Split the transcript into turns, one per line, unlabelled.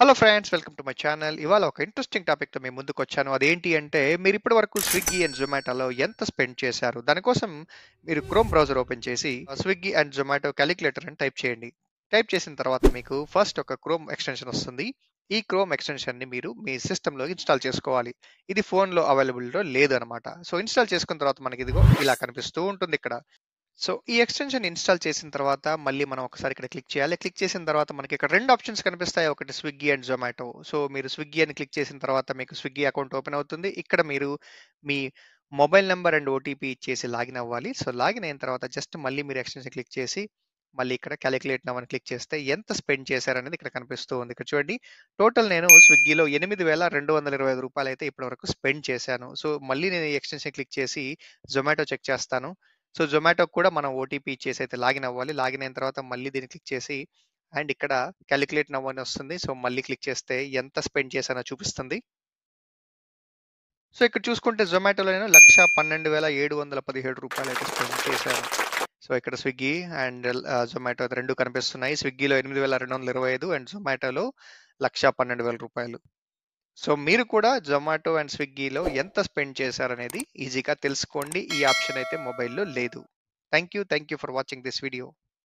Hello friends welcome to my channel ఇవాళ ఒక interesting టాపిక్తో మేము ముందుకు వచ్చాను. అదేంటి అంటే మీరు ఇప్పటి వరకు స్విగ్గీ అండ్ జొమాటోలో ఎంత స్పెండ్ చేశారు? దానికోసం మీరు క్రోమ్ బ్రౌజర్ ఓపెన్ చేసి స్విగ్గీ అండ్ జొమాటో క్యాలిక్యులేటర్ అని టైప్ చేయండి. టైప్ చేసిన తర్వాత మీకు ఫస్ట్ ఒక క్రోమ్ ఎక్స్టెన్షన్ వస్తుంది. ఈ క్రోమ్ ఎక్స్టెన్షన్ని మీరు మీ సిస్టంలో ఇన్స్టాల్ చేసుకోవాలి. ఇది ఫోన్లో అవైలబుల్లో లేదు అనమాట సో ఇన్స్టాల్ చేసుకున్న తర్వాత మనకి ఇదిగో ఇలా కనిపిస్తూ ఉంటుంది ఇక్కడ. సో ఈ ఎక్స్టెన్షన్ ఇన్స్టాల్ చేసిన తర్వాత మళ్ళీ మనం ఒకసారి ఇక్కడ క్లిక్ చేయాలి. క్లిక్ చేసిన తర్వాత మనకి ఇక్కడ రెండు ఆప్షన్స్ కనిపిస్తాయి. ఒకటి స్విగ్గీ అండ్ జొమాటో సో మీరు స్విగ్గీ అని క్లిక్ చేసిన తర్వాత మీకు స్విగ్గీ అకౌంట్ ఓపెన్ అవుతుంది. ఇక్కడ మీరు మీ మొబైల్ నెంబర్ అండ్ ఓటీపీ ఇచ్చేసి లాగిన్ అవ్వాలి. సో లాగిన్ అయిన తర్వాత జస్ట్ మళ్ళీ మీరు ఎక్స్టెన్షన్ క్లిక్ చేసి మళ్ళీ ఇక్కడ క్యాలిక్యులేట్ నవ్ అని క్లిక్ చేస్తే ఎంత స్పెండ్ చేశారనేది ఇక్కడ కనిపిస్తూ ఉంది. ఇక్కడ చూడండి. టోటల్ నేను స్విగ్గీలో ఎనిమిది వేల రెండు వందల ఇరవై ఐదు రూపాయలు అయితే ఇప్పటివరకు స్పెండ్ చేశాను. సో మళ్ళీ నేను ఎక్స్టెన్షన్ క్లిక్ చేసి జొమాటో చెక్ చేస్తాను. సో జొమాటోకి కూడా మనం ఓటీపీ ఇచ్చేసి అయితే లాగిన్ అవ్వాలి. లాగిన్ అయిన తర్వాత మళ్ళీ దీన్ని క్లిక్ చేసి అండ్ ఇక్కడ క్యాలిక్యులేట్ నవ్ అని వస్తుంది. సో మళ్ళీ క్లిక్ చేస్తే ఎంత స్పెండ్ చేశానో చూపిస్తుంది. సో ఇక్కడ చూసుకుంటే జొమాటోలో నేను లక్ష పన్నెండు వేల ఏడు వందల పదిహేడు రూపాయలు అయితే స్పెండ్ చేశాను. సో ఇక్కడ స్విగ్గీ అండ్ జొమాటో రెండు కనిపిస్తున్నాయి. స్విగ్గీలో ఎనిమిది వేల రెండు వందల ఇరవై ఐదు అండ్ జొమాటోలో లక్ష పన్నెండు వేల రూపాయలు. సో మీరు కూడా జొమాటో అండ్ స్విగ్గీలో ఎంత స్పెండ్ చేశారనేది ఈజీగా తెలుసుకోండి. ఈ ఆప్షన్ అయితే మొబైల్లో లేదు. Thank you thank you for watching this video